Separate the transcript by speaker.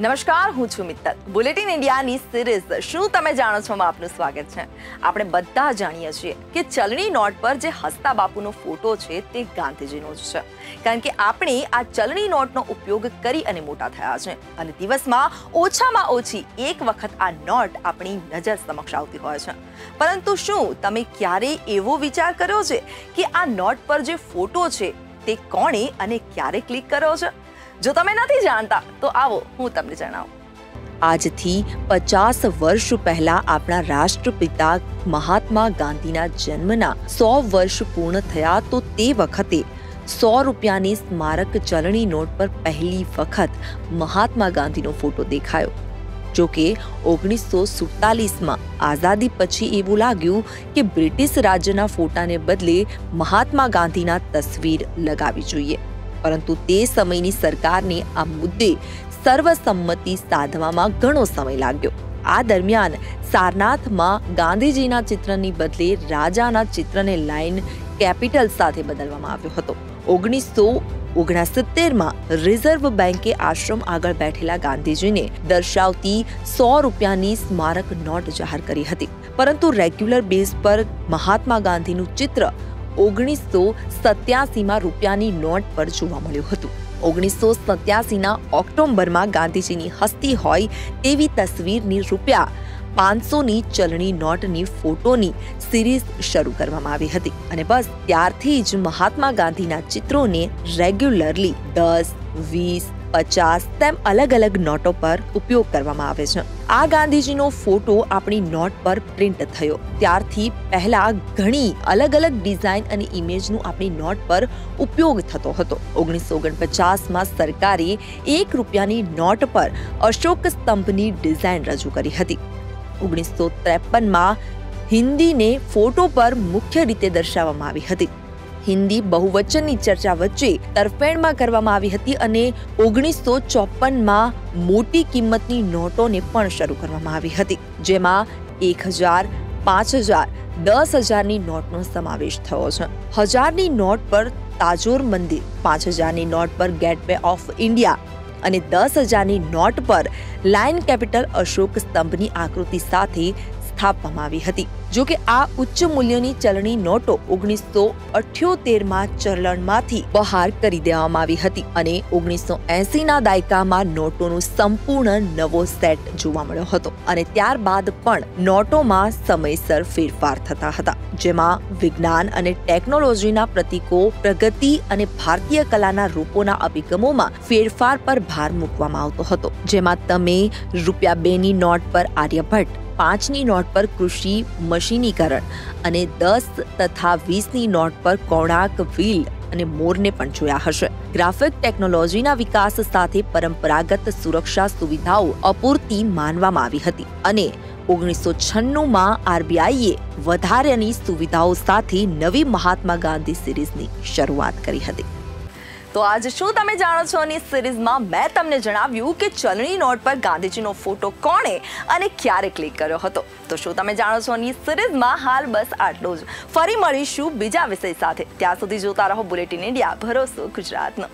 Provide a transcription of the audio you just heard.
Speaker 1: નમસ્કાર, હું છું મિત્તલ. બુલેટિન ઇન્ડિયાની સિરીઝ શું તમે જાણો છો? માં આપનું સ્વાગત છે. આપણે બધા જાણીએ છીએ કે ચલણી નોટ પર જે હસતા બાપુનો ફોટો છે તે ગાંધીજીનો જ છે. કારણ કે આપણે આ ચલણી નોટનો ઉપયોગ કરી અને મોટા થયા છે. અને દિવસમાં ઓછામાં ઓછી એક વખત આ નોટ આપણી નજર સમક્ષ આવતી હોય છે. પરંતુ શું તમે ક્યારેય એવો વિચાર કર્યો છે કે આ નોટ પર જે ફોટો છે તે કોણે અને ક્યારે ક્લિક કર્યો છે? જો તમે નથી જાણતા, તો આવો, હું તમને જણાવું. આજથી પચાસ વર્ષ પહેલા આપણા રાષ્ટ્રપિતા મહાત્મા ગાંધીના જન્મના સો વર્ષ પૂર્ણ થયા તો તે વખતે સો રૂપિયાની સ્મારક ચલણી નોટ પર પહેલી વખત મહાત્મા ગાંધીનો ફોટો દેખાયો. જો કે ઓગણીસો સુડતાલીસમાં આઝાદી પછી એવું લાગ્યું કે બ્રિટિશ રાજ્યના ફોટાને બદલે મહાત્મા ગાંધીના તસવીર લગાવી જોઈએ. પરંતુ તે સમયની સરકારને આ મુદ્દે સર્વસંમતિ સાધવામાં ઘણો સમય લાગ્યો. આ દરમિયાન સારનાથમાં ગાંધીજીના ચિત્રની બદલે રાજાના ચિત્રને લાઈન કેપિટલ સાથે બદલવામાં આવ્યો હતો. ઓગણીસો ઓગણસિત્તેરમાં રિઝર્વ બેન્કે આશ્રમ આગળ બેઠેલા ગાંધીજીને દર્શાવતી સો રૂપિયાની સ્મારક નોટ જાહેર કરી હતી. પરંતુ રેગ્યુલર બેઝ પર મહાત્મા ગાંધીનું ચિત્ર ઓગણીસો સત્યાસીમાં રૂપિયાની નોટ પર જોવા મળ્યું હતું. ઓગણીસો સત્યાસીના ઓક્ટોબરમાં ગાંધીજીની હસ્તી હોય તેવી તસવીરની રૂપિયા પાંચસોની ચલણી નોટની ફોટોની સિરીઝ શરૂ કરવામાં આવી હતી. અને બસ ત્યારથી જ મહાત્મા ગાંધીના ચિત્રોને રેગ્યુલરલી દસ, વીસ પચાસ તેમ અલગ અલગ નોટો પર ઉપયોગ કરવામાં આવે છે. આ ગાંધીજીનો ફોટો આપણી નોટ પર પ્રિન્ટ થયો. ત્યારથી પહેલા ઘણી અલગ અલગ ડિઝાઇન અને ઇમેજનું આપણી નોટ પર ઉપયોગ થતો હતો. ઓગણીસો ઓગણપચાસમાં સરકારે એક રૂપિયાની નોટ પર અશોક સ્તંભની ડિઝાઇન રજૂ કરી હતી. ઓગણીસો ત્રેપનમાં હિન્દીને ફોટો પર મુખ્ય રીતે દર્શાવવામાં આવી હતી. હિન્દી બહુવચનની ચર્ચા વચ્ચે તરફેણમાં કરવામાં આવી હતી અને ઓગણીસો ચોપનમાં મોટી કિંમતની નોટોને પણ શરૂ કરવામાં આવી હતી, જેમાં એક હજાર, પાંચ હજાર, દસ હજારની નોટનો સમાવેશ થયો છે. હજારની નોટ પર તાજોર મંદિર, પાંચ હજારની નોટ પર ગેટવે ઓફ ઇન્ડિયા અને દસ હજારની નોટ પર લાયન કેપિટલ અશોક સ્તંભની આકૃતિ સાથે સ્થાપવામાં આવી હતી. જો કે આ ઉચ્ચ મૂલ્યની ચલણી નોટો ઓગણીસો અઠ્યોતેરમાં ચલણમાંથી બહાર કરી દેવામાં આવી હતી અને ઓગણીસો એસીના દાયકામાં નોટોનો સંપૂર્ણ નવો સેટ જોવા મળ્યો હતો અને ત્યારબાદ પણ નોટોમાં સમયસર ફેરફાર થતા હતા, જેમાં વિજ્ઞાન અને ટેકનોલોજીના પ્રતીકો, પ્રગતિ અને ભારતીય કલાના રૂપોના અભિગમોમાં ફેરફાર પર ભાર મૂકવામાં આવતો હતો, જેમાં તમે રૂપિયા બેની નોટ પર આર્યભટ્ટ પાંચની નોટ પર કૃષિ, મશીનીકરણ અને દસ તથા વીસની નોટ પર કોણાર્ક, વ્હીલ અને મોરને પણ જોયા હશે. ગ્રાફિક ટેકનોલોજીના વિકાસ સાથે પરંપરાગત સુરક્ષા સુવિધાઓ અપૂરતી માનવામાં આવી હતી અને ઓગણીસો છન્નુંમાં આરબીઆઈએ વધારાની સુવિધાઓ સાથે નવી મહાત્મા ગાંધી સિરીઝની શરૂઆત કરી હતી. તો આજ શું તમે જાણો છો? ની સિરીઝમાં મેં તમને જણાવ્યું કે ચલણી નોટ પર ગાંધીજીનો ફોટો કોણે અને ક્યારે ક્લિક કર્યો હતો? તો શું તમે જાણો છો? ની સિરીઝમાં હાલ બસ આટલું જ. ફરી મળીશું બીજા વિષય સાથે. ત્યાં સુધી જોતા રહો બુલેટિન ઇન્ડિયા. ભરોસો ગુજરાતનો.